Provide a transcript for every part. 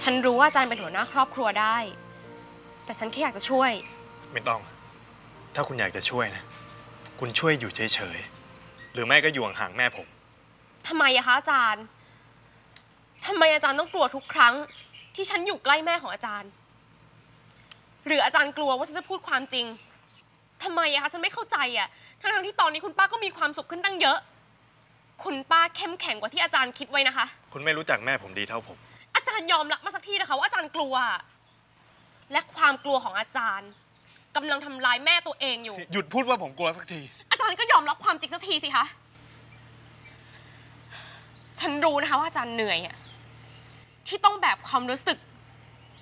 ฉันรู้ว่าอาจารย์เป็นหัวหน้าครอบครัวได้ แต่ฉันแค่อยากจะช่วย ไม่ต้อง ถ้าคุณอยากจะช่วยนะ คุณช่วยอยู่เฉยๆ หรือไม่ก็อยู่ห่างๆแม่ผม ทำไมอะคะอาจารย์ ทำไมอาจารย์ต้องกลัวทุกครั้ง ที่ฉันอยู่ใกล้แม่ของอาจารย์ หรืออาจารย์กลัวว่าฉันจะพูดความจริง ทำไมอะคะฉันไม่เข้าใจอะทั้งๆที่ตอนนี้คุณป้าก็มีความสุขขึ้นตั้งเยอะ คุณป้าเข้มแข็งกว่าที่อาจารย์คิดไว้นะคะ คุณไม่รู้จักแม่ผมดีเท่าผมอาจารย์ยอมรับมาสักทีนะคะว่าอาจารย์กลัว และความกลัวของอาจารย์กำลังทำร้ายแม่ตัวเองอยู่ หยุดพูดว่าผมกลัวสักที อาจารย์ก็ยอมรับความจริงสักทีสิคะ ฉันรู้นะคะว่าอาจารย์เหนื่อยอะที่ต้องแบกความรู้สึก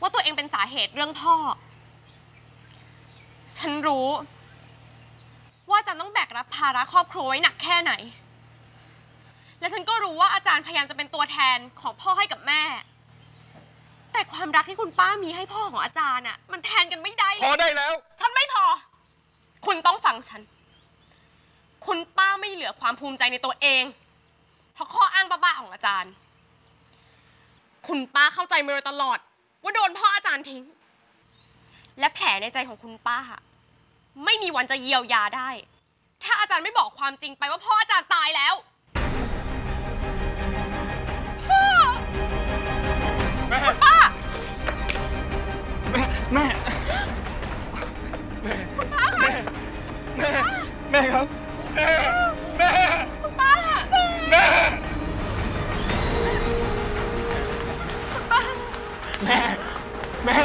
ว่าตัวเองเป็นสาเหตุเรื่องพ่อ ฉันรู้ ว่าอาจารย์ต้องแบกรับภาระครอบครัวไว้หนักแค่ไหน และฉันก็รู้ว่าอาจารย์พยายามจะเป็นตัวแทนของพ่อให้กับแม่ แต่ความรักที่คุณป้ามีให้พ่อของอาจารย์อะมันแทนกันไม่ได้เลยพอได้แล้ว ฉันไม่พอ คุณต้องฟังฉัน คุณป้าไม่เหลือความภูมิใจในตัวเอง เพราะข้ออ้างบ้าๆของอาจารย์ คุณป้าเข้าใจมาโดยตลอด ว่าโดนพ่ออาจารย์ทิ้ง และแผลในใจของคุณป้า ไม่มีวันจะเยียวยาได้ ถ้าอาจารย์ไม่บอกความจริงไปว่าพ่ออาจารย์ตายแล้ว แม่แม่ แม่แม่แม่ แม่ครับ แม่ แม่คุณป้าแม่ แม่ แม่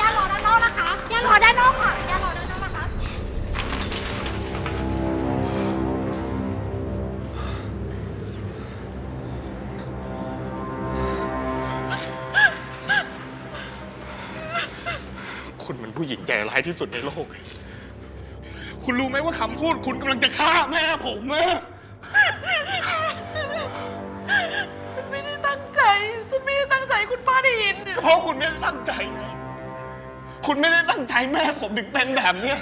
ย่ารอด้านนอกนะคะ ย่ารอด้านนอกค่ะ คุณมันผู้หญิงใจร้ายที่สุดในโลก คุณรู้ไหมว่าคำพูดคุณกำลังจะฆ่าแม่ผมอะฉันไม่ได้ตั้งใจ ฉันไม่ได้ตั้งใจคุณป้าได้ยินก็เพราะคุณไม่ได้ตั้งใจไง คุณไม่ได้ตั้งใจแม่ผมถึงเป็นแบบเนี้ย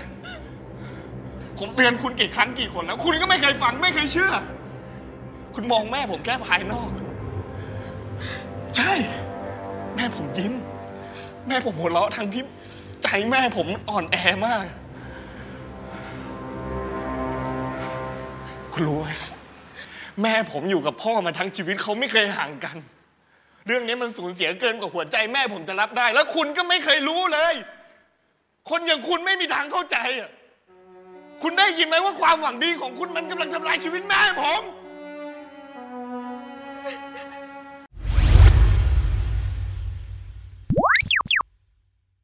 ผมเตือนคุณกี่ครั้งกี่คนแล้ว คุณก็ไม่เคยฟังไม่เคยเชื่อ คุณมองแม่ผมแค่ภายนอก ใช่ แม่ผมยิ้ม แม่ผมหัวเราะทั้งที่ ใจแม่ผมอ่อนแอมาก คุณรู้ไหมแม่ผมอยู่กับพ่อมาทั้งชีวิตเขาไม่เคยห่างกัน เรื่องนี้มันสูญเสียเกินกว่าหัวใจแม่ผมจะรับได้ แล้วคุณก็ไม่เคยรู้เลย คนอย่างคุณไม่มีทางเข้าใจอะคุณได้ยินไหมว่าความหวังดีของคุณมันกำลังทำลายชีวิตแม่ผม